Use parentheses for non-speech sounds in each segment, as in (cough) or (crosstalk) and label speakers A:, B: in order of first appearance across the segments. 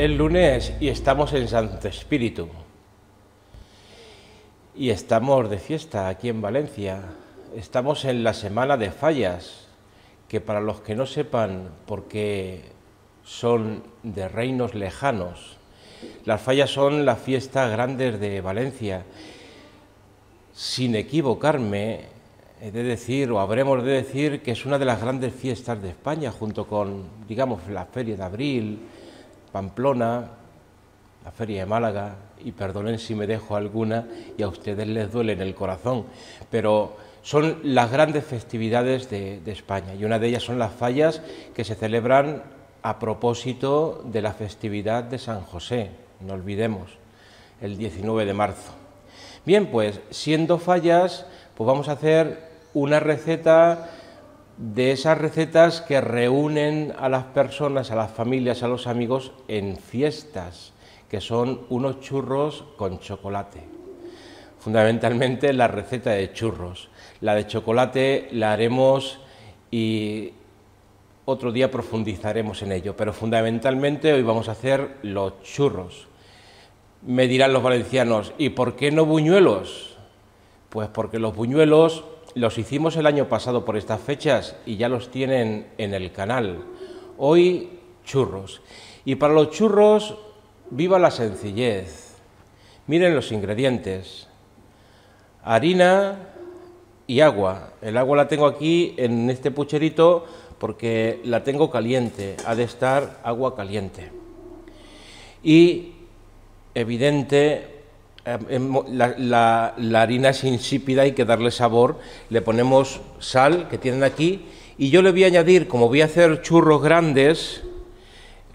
A: el lunes y estamos en Santo Espíritu. Y estamos de fiesta aquí en Valencia. Estamos en la Semana de Fallas, que para los que no sepan por qué son de reinos lejanos, las fallas son las fiestas grandes de Valencia. Sin equivocarme, he de decir, o habremos de decir, que es una de las grandes fiestas de España, junto con, digamos, la Feria de Abril, Pamplona, la Feria de Málaga, y perdonen si me dejo alguna y a ustedes les duele en el corazón, pero son las grandes festividades de, de, España y una de ellas son las fallas que se celebran a propósito de la festividad de San José, no olvidemos, el 19 de marzo. Bien, pues siendo fallas, pues vamos a hacer una receta de esas recetas que reúnen a las personas, a las familias, a los amigos en fiestas, que son unos churros con chocolate. Fundamentalmente la receta de churros. La de chocolate la haremos y otro día profundizaremos en ello, pero fundamentalmente hoy vamos a hacer los churros. Me dirán los valencianos, ¿y por qué no buñuelos? Pues porque los buñuelos los hicimos el año pasado por estas fechas y ya los tienen en el canal. Hoy churros. Y para los churros, viva la sencillez. Miren los ingredientes. Harina y agua. El agua la tengo aquí en este pucherito porque la tengo caliente. Ha de estar agua caliente. Y evidente Em, la, harina es insípida, hay que darle sabor, le ponemos sal que tienen aquí y yo le voy a añadir, como voy a hacer churros grandes,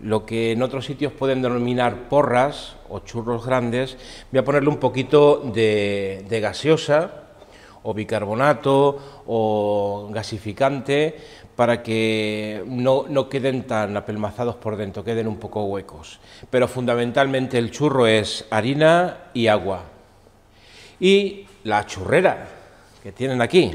A: lo que en otros sitios pueden denominar porras o churros grandes, voy a ponerle un poquito de, de gaseosa o bicarbonato o gasificante para que no, no, queden tan apelmazados por dentro, queden un poco huecos. Pero fundamentalmente el churro es harina y agua. Y la churrera que tienen aquí.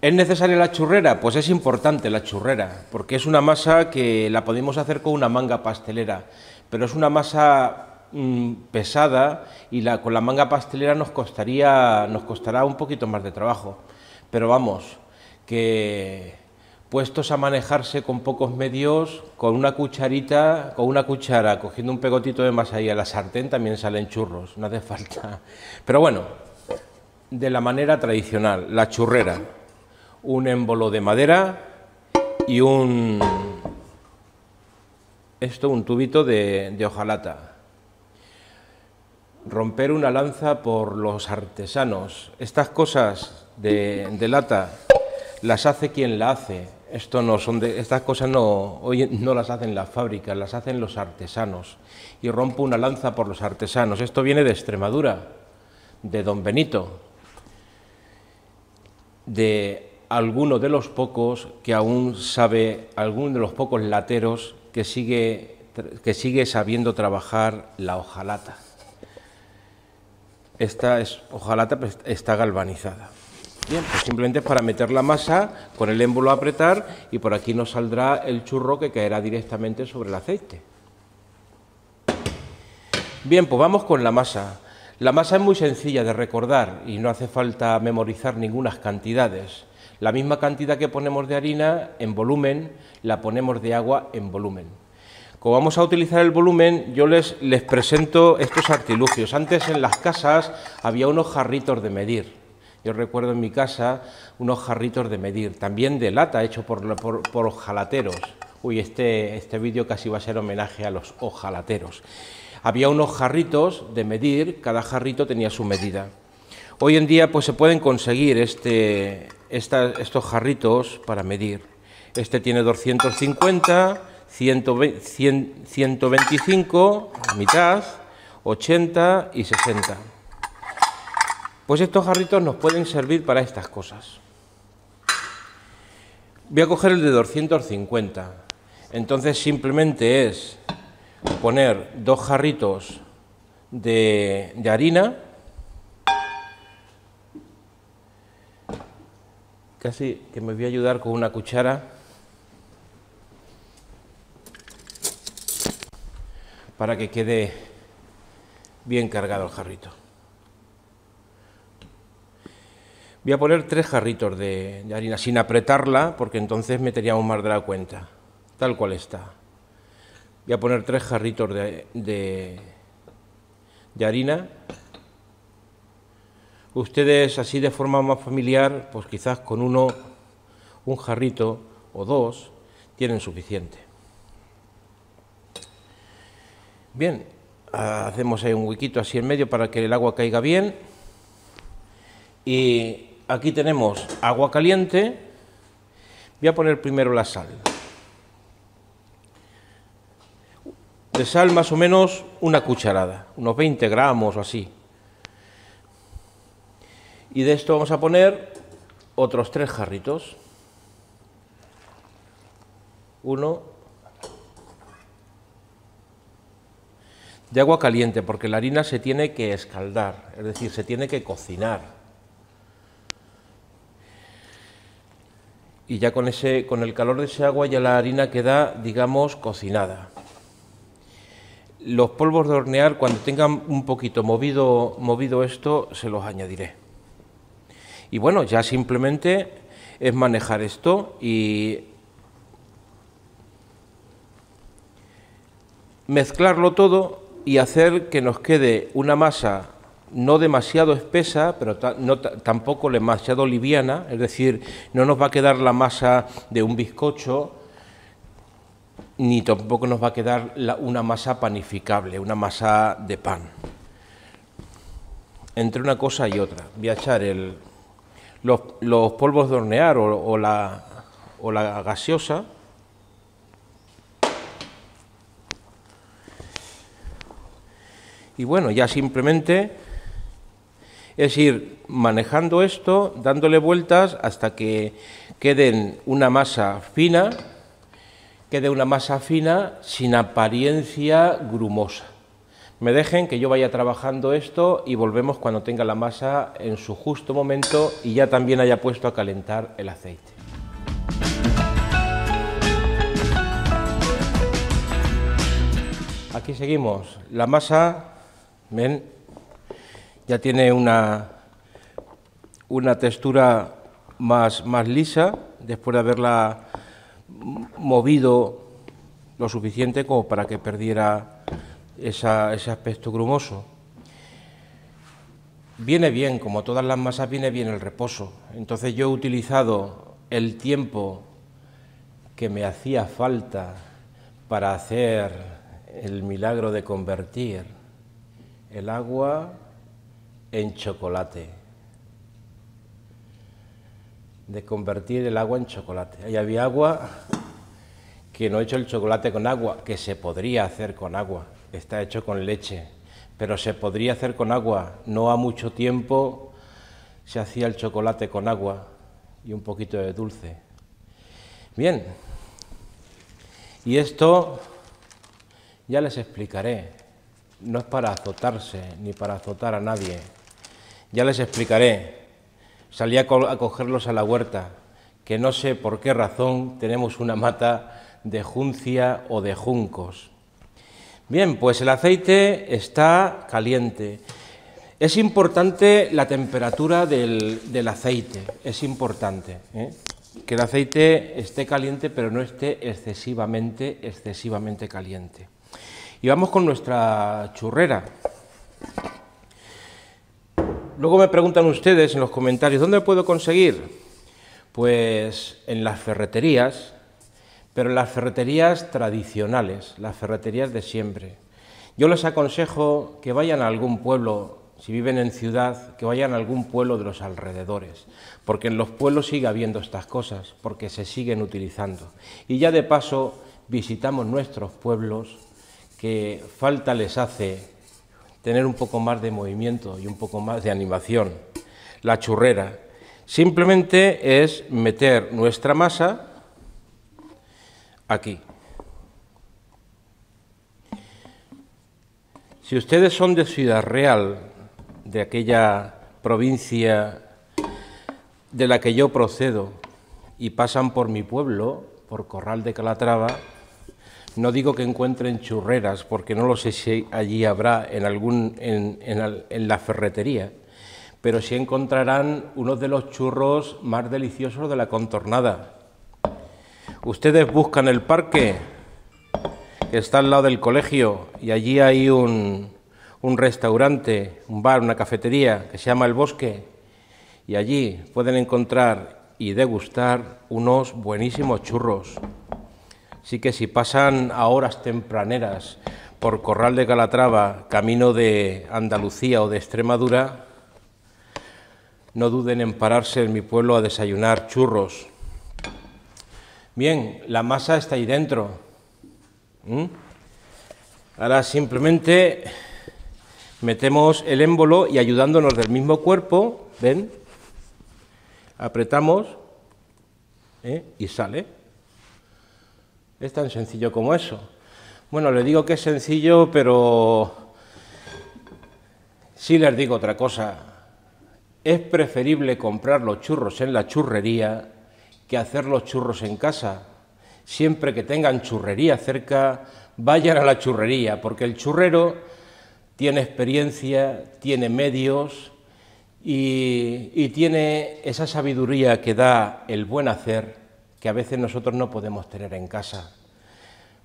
A: ¿Es necesaria la churrera? Pues es importante la churrera, porque es una masa que la podemos hacer con una manga pastelera, pero es una masa mm, pesada y la, con la manga pastelera nos, costaría, nos costará un poquito más de trabajo. Pero vamos, que puestos a manejarse con pocos medios, con una cucharita, con una cuchara, cogiendo un pegotito de masa y a la sartén también salen churros, no hace falta. Pero bueno, de la manera tradicional, la churrera, un émbolo de madera y un esto, un tubito de, de hojalata. Romper una lanza por los artesanos. Estas cosas de, lata las hace quien la hace. Esto no son de, estas cosas no, hoy no las hacen las fábricas, las hacen los artesanos. Y rompo una lanza por los artesanos. Esto viene de Extremadura, de Don Benito, de alguno de los pocos que aún sabe, alguno de los pocos lateros que sigue, que sigue sabiendo trabajar la hojalata. Esta es, hojalata pues, está galvanizada. Bien, pues simplemente para meter la masa, con el émbolo a apretar y por aquí nos saldrá el churro que caerá directamente sobre el aceite. Bien, pues vamos con la masa. La masa es muy sencilla de recordar y no hace falta memorizar ninguna cantidades. La misma cantidad que ponemos de harina en volumen, la ponemos de agua en volumen. Como vamos a utilizar el volumen, yo les, presento estos artilugios. Antes en las casas había unos jarritos de medir yo recuerdo en mi casa unos jarritos de medir, también de lata, hecho por, por, ojalateros. Uy, este, este vídeo casi va a ser homenaje a los ojalateros. Había unos jarritos de medir, cada jarrito tenía su medida. Hoy en día pues se pueden conseguir este, estos jarritos para medir. Este tiene 250, 125, mitad, 80 y 60. Pues estos jarritos nos pueden servir para estas cosas. Voy a coger el de 250. Entonces simplemente es poner dos jarritos de, de harina. Casi que me voy a ayudar con una cuchara. Para que quede bien cargado el jarrito. Voy a poner tres jarritos de, harina sin apretarla porque entonces meteríamos más de la cuenta, tal cual está. Voy a poner tres jarritos de, de harina. Ustedes así de forma más familiar, pues quizás con uno, un jarrito o dos, tienen suficiente. Bien, hacemos ahí un huequito así en medio para que el agua caiga bien. Y aquí tenemos agua caliente. Voy a poner primero la sal. De sal más o menos una cucharada, unos 20 gramos o así. Y de esto vamos a poner otros tres jarritos. Uno, de agua caliente, porque la harina se tiene que escaldar, es decir, se tiene que cocinar. Y ya con, ese, con el calor de ese agua ya la harina queda, digamos, cocinada. Los polvos de hornear, cuando tengan un poquito movido, movido esto, se los añadiré. Y bueno, ya simplemente es manejar esto y mezclarlo todo y hacer que nos quede una masa no demasiado espesa, pero tampoco demasiado liviana, es decir, no nos va a quedar la masa de un bizcocho, ni tampoco nos va a quedar una masa panificable, una masa de pan. Entre una cosa y otra, voy a echar los, polvos de hornear o la gaseosa, Y bueno, ya simplemente es ir manejando esto, dándole vueltas hasta que queden una masa fina, quede una masa fina sin apariencia grumosa. Me dejen que yo vaya trabajando esto y volvemos cuando tenga la masa en su justo momento y ya también haya puesto a calentar el aceite. Aquí seguimos. La masa ¿Ven? Ya tiene una, una textura más, más lisa después de haberla movido lo suficiente como para que perdiera ese aspecto grumoso. Viene bien, como todas las masas, viene bien el reposo. Entonces yo he utilizado el tiempo que me hacía falta para hacer el milagro de convertir el agua en chocolate, de convertir el agua en chocolate. Ahí había agua que no he hecho el chocolate con agua, que se podría hacer con agua, está hecho con leche, pero se podría hacer con agua. No a mucho tiempo se hacía el chocolate con agua y un poquito de dulce. Bien, y esto ya les explicaré no es para azotarse ni para azotar a nadie. Ya les explicaré. Salí a, cogerlos a la huerta, que no sé por qué razón tenemos una mata de juncia o de juncos. Bien, pues el aceite está caliente. Es importante la temperatura del, aceite, es importante. ¿eh? Que el aceite esté caliente, pero no esté excesivamente, excesivamente caliente. Y vamos con nuestra churrera. Luego me preguntan ustedes en los comentarios, ¿dónde puedo conseguir? Pues en las ferreterías, pero en las ferreterías tradicionales, las ferreterías de siempre. Yo les aconsejo que vayan a algún pueblo, si viven en ciudad, que vayan a algún pueblo de los alrededores, porque en los pueblos sigue habiendo estas cosas, porque se siguen utilizando. Y ya de paso visitamos nuestros pueblos que falta les hace tener un poco más de movimiento y un poco más de animación. La churrera simplemente es meter nuestra masa aquí. Si ustedes son de Ciudad Real, de aquella provincia de la que yo procedo, y pasan por mi pueblo, por Corral de Calatrava, No digo que encuentren churreras, porque no lo sé si allí habrá en, algún, en, la ferretería, pero sí encontrarán uno de los churros más deliciosos de la contornada. Ustedes buscan el parque, que está al lado del colegio, y allí hay un restaurante, un bar, una cafetería que se llama El Bosque, y allí pueden encontrar y degustar unos buenísimos churros. Así que si pasan a horas tempraneras por Corral de Calatrava, camino de Andalucía o de Extremadura, no duden en pararse en mi pueblo a desayunar churros. Bien, la masa está ahí dentro. ¿Mm? Ahora simplemente metemos el émbolo y ayudándonos del mismo cuerpo, ¿ven? apretamos ¿eh? y sale. Es tan sencillo como eso. Bueno, le digo que es sencillo, pero sí les digo otra cosa. Es preferible comprar los churros en la churrería que hacer los churros en casa. Siempre que tengan churrería cerca, vayan a la churrería, porque el churrero tiene experiencia, tiene medios, y, tiene esa sabiduría que da el buen hacer que a veces nosotros no podemos tener en casa.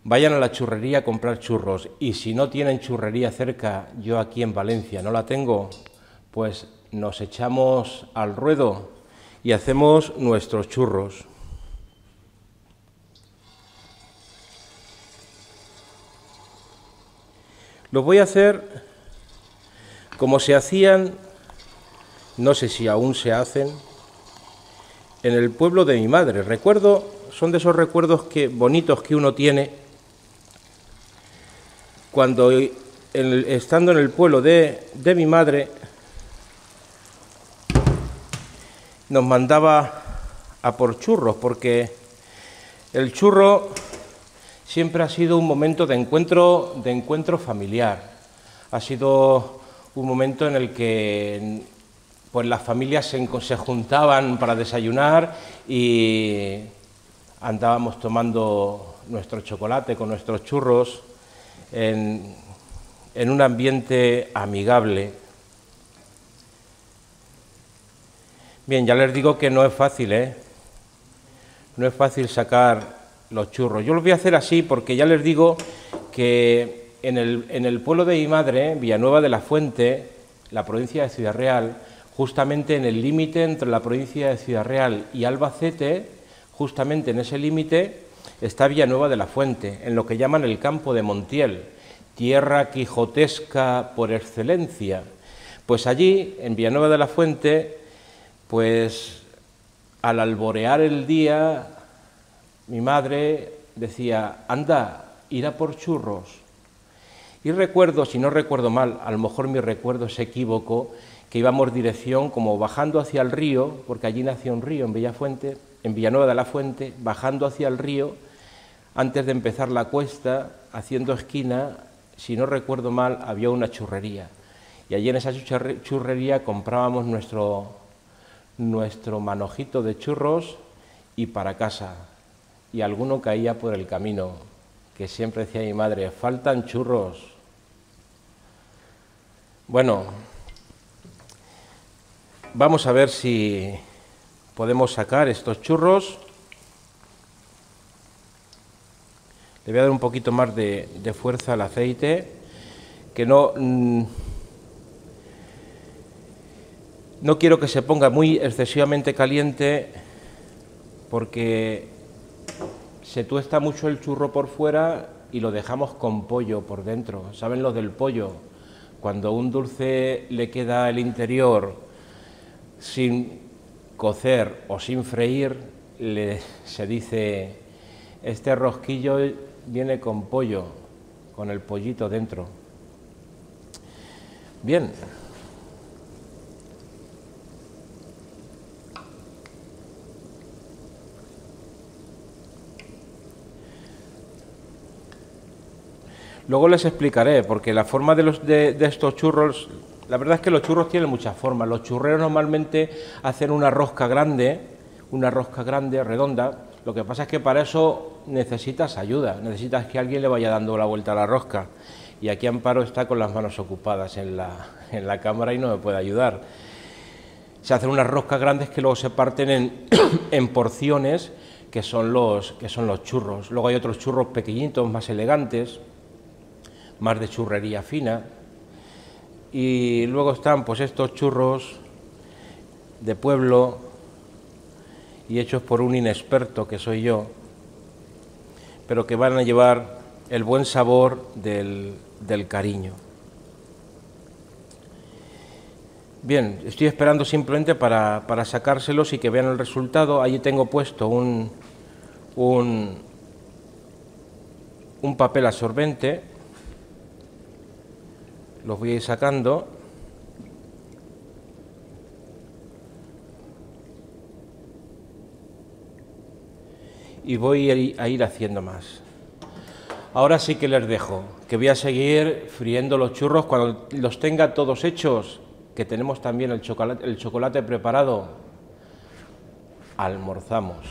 A: Vayan a la churrería a comprar churros y si no tienen churrería cerca, yo aquí en Valencia no la tengo, pues nos echamos al ruedo y hacemos nuestros churros. Los voy a hacer como se hacían no sé si aún se hacen, en el pueblo de mi madre. Recuerdo, son de esos recuerdos que, bonitos que uno tiene cuando estando en el pueblo de, de mi madre nos mandaba a por churros, porque el churro siempre ha sido un momento de encuentro, de encuentro familiar. Ha sido un momento en el que pues las familias se, juntaban para desayunar y andábamos tomando nuestro chocolate con nuestros churros en, un ambiente amigable. Bien, ya les digo que no es fácil, ¿eh? No es fácil sacar los churros. Yo los voy a hacer así porque ya les digo que en el, en el pueblo de mi madre, Villanueva de la Fuente, la provincia de Ciudad Real, justamente en el límite entre la provincia de Ciudad Real y Albacete, justamente en ese límite está Villanueva de la Fuente, en lo que llaman el campo de Montiel, tierra quijotesca por excelencia. Pues allí, en Villanueva de la Fuente, pues al alborear el día, mi madre decía, anda, irá por churros. Y recuerdo, si no recuerdo mal, a lo mejor mi recuerdo se equivocó, que íbamos dirección como bajando hacia el río, porque allí nació un río en Villafuente, en Villanueva de la Fuente, bajando hacia el río, antes de empezar la cuesta, haciendo esquina, si no recuerdo mal, había una churrería. Y allí en esa churrería comprábamos nuestro, nuestro manojito de churros y para casa. Y alguno caía por el camino, que siempre decía mi madre, faltan churros. Bueno, Vamos a ver si podemos sacar estos churros. Le voy a dar un poquito más de, fuerza al aceite, que no, mm, no quiero que se ponga muy excesivamente caliente porque se tuesta mucho el churro por fuera y lo dejamos con pollo por dentro. ¿Saben lo del pollo? Cuando un dulce le queda el interior sin cocer o sin freír, se dice, este rosquillo viene con pollo, con el pollito dentro. Bien. Luego les explicaré, porque la forma de, los, de estos churros la verdad es que los churros tienen muchas formas. Los churreros normalmente hacen una rosca grande, una rosca grande, redonda, Lo que pasa es que para eso necesitas ayuda, necesitas que alguien le vaya dando la vuelta a la rosca. Y aquí Amparo está con las manos ocupadas en la, en la cámara y no me puede ayudar. Se hacen unas roscas grandes que luego se parten en, (coughs) en porciones que son, los, que son los churros. Luego hay otros churros pequeñitos, más elegantes, más de churrería fina. Y luego están pues estos churros de pueblo y hechos por un inexperto que soy yo, pero que van a llevar el buen sabor del, del cariño. Bien, estoy esperando simplemente para, para, sacárselos y que vean el resultado. Allí tengo puesto un, un, un papel absorbente. Los voy a ir sacando. Y voy a ir haciendo más. Ahora sí que les dejo, que voy a seguir friendo los churros cuando los tenga todos hechos que tenemos también el chocolate, el chocolate preparado, almorzamos.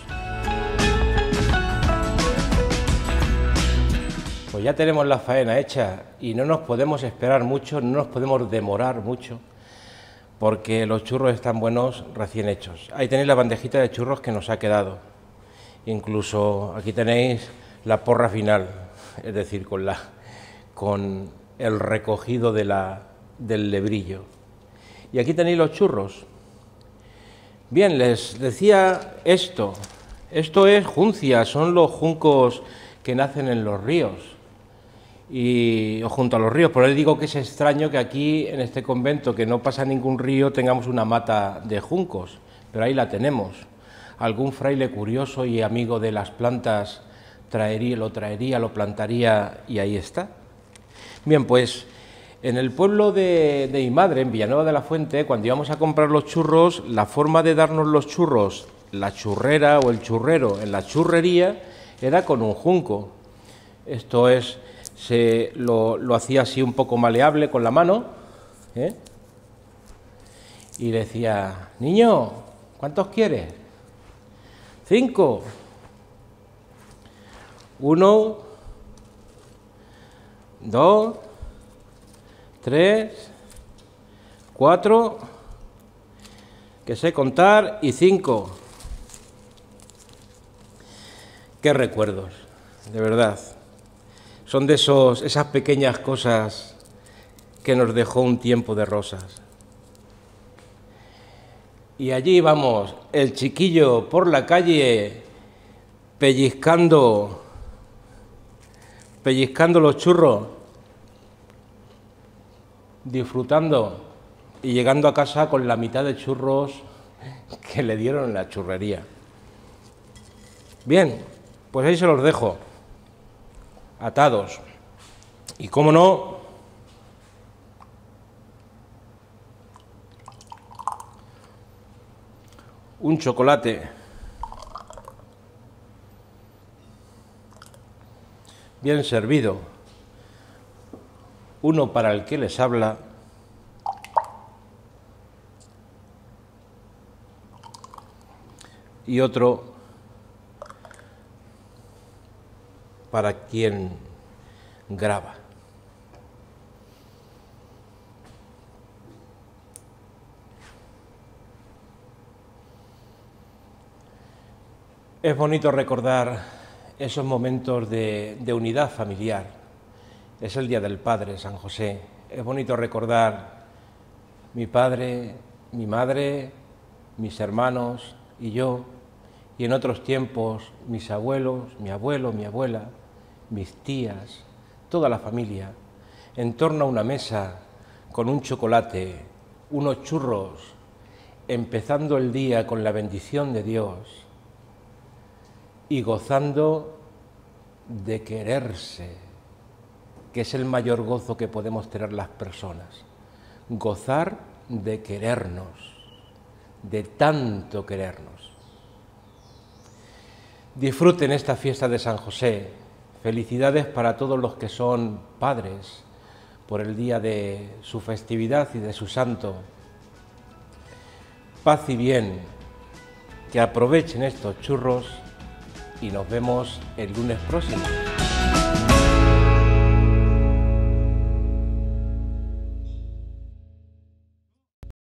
A: Pues ya tenemos la faena hecha y no nos podemos esperar mucho, no nos podemos demorar mucho, porque los churros están buenos recién hechos. Ahí tenéis la bandejita de churros que nos ha quedado. Incluso aquí tenéis la porra final, es decir, con, la, con el recogido del lebrillo. Y aquí tenéis los churros. Bien, les decía esto. Esto es juncia, son los juncos que nacen en los ríos y junto a los ríos. Por eso digo que es extraño que aquí en este convento, que no pasa ningún río, tengamos una mata de juncos, pero ahí la tenemos. Algún fraile curioso y amigo de las plantas traería, lo traería, lo plantaría y ahí está. Bien, pues en el pueblo de, de, mi madre, en Villanueva de la Fuente, cuando íbamos a comprar los churros, la forma de darnos los churros, la churrera o el churrero en la churrería, era con un junco. Esto es, se lo, lo hacía así un poco maleable con la mano, ¿eh? y decía, niño, ¿cuántos quieres? Cinco. Uno, dos, tres, cuatro, que sé contar, y cinco. Qué recuerdos, de verdad. Son de esos, esas pequeñas cosas que nos dejó un tiempo de rosas. Y allí vamos, el chiquillo por la calle pellizcando, pellizcando los churros disfrutando y llegando a casa con la mitad de churros que le dieron en la churrería. Bien, pues ahí se los dejo, atados. Y cómo no, un chocolate bien servido uno para el que les habla, y otro para quien graba. Es bonito recordar esos momentos de, unidad familiar es el Día del Padre, San José. Es bonito recordar mi padre, mi madre, mis hermanos y yo, y en otros tiempos mis abuelos, mi abuelo, mi abuela, mis tías, toda la familia, en torno a una mesa con un chocolate, unos churros, empezando el día con la bendición de Dios y gozando de quererse que es el mayor gozo que podemos tener las personas. Gozar de querernos, de tanto querernos. Disfruten esta fiesta de San José. Felicidades para todos los que son padres por el día de su festividad y de su santo. Paz y bien, que aprovechen estos churros y nos vemos el lunes próximo.